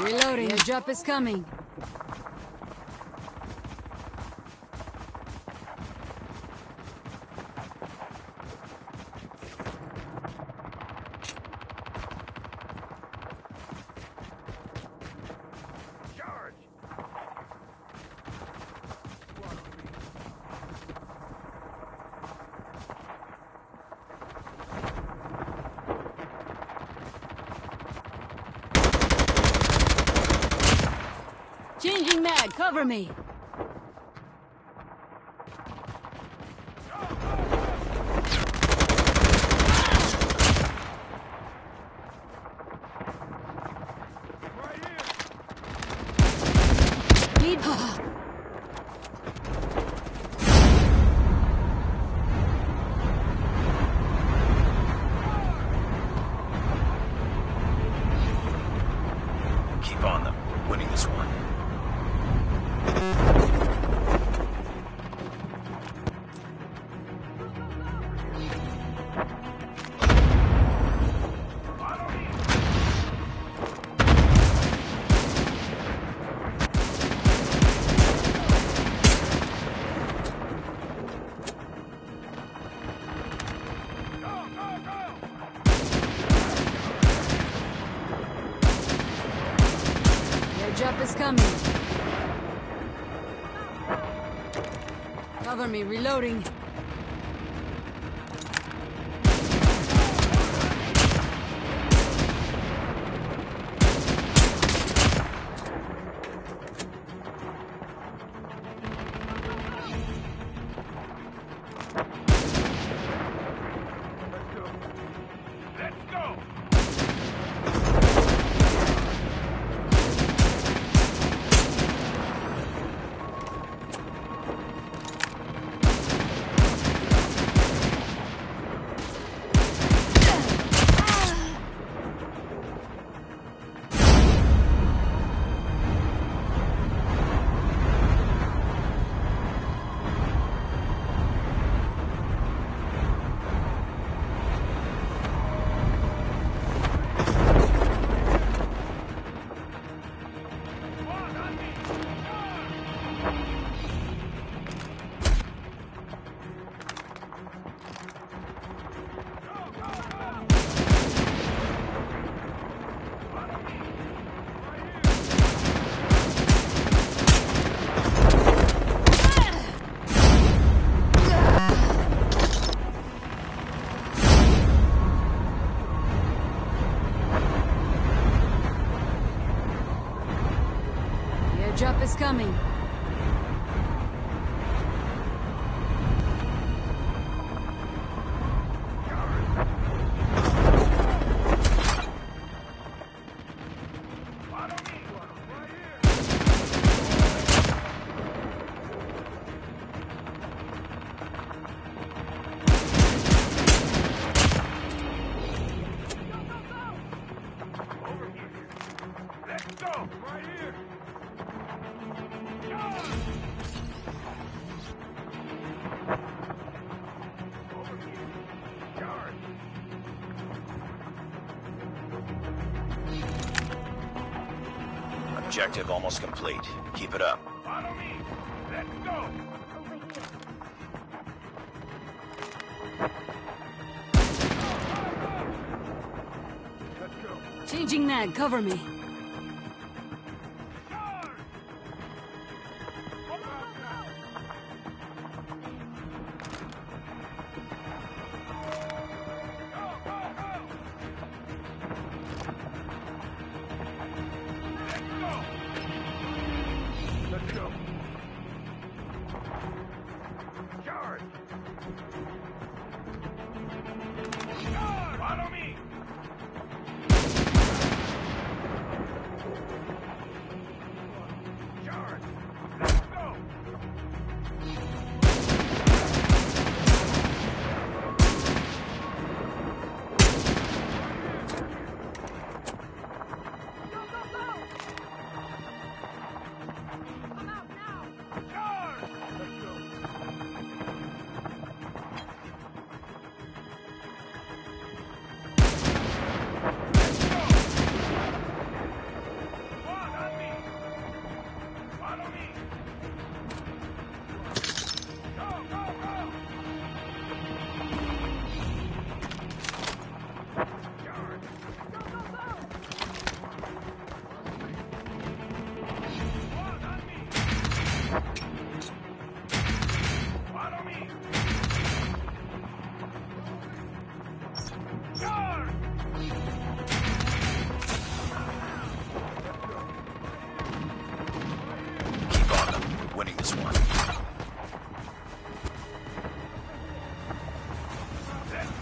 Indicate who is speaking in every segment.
Speaker 1: Reloading. The jump is coming. Cover me. Is coming. Cover me, reloading. Drop is coming.
Speaker 2: Objective almost complete. Keep it up.
Speaker 3: Follow me. Let's go.
Speaker 1: Changing mag, cover me.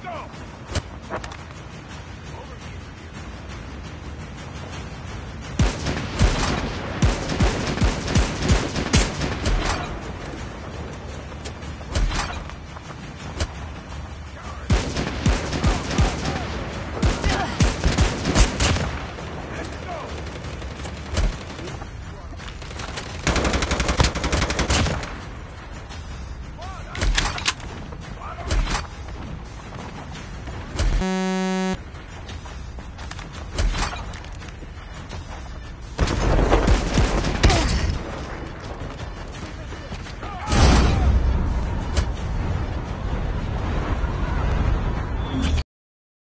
Speaker 3: go!